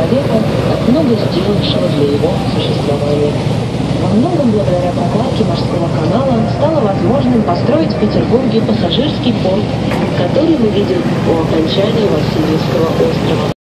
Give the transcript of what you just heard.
человека, так много сделавшего для его существования. Во многом благодаря прокладке морского канала стало возможным построить в Петербурге пассажирский порт, который мы видим у окончания Васильевского острова.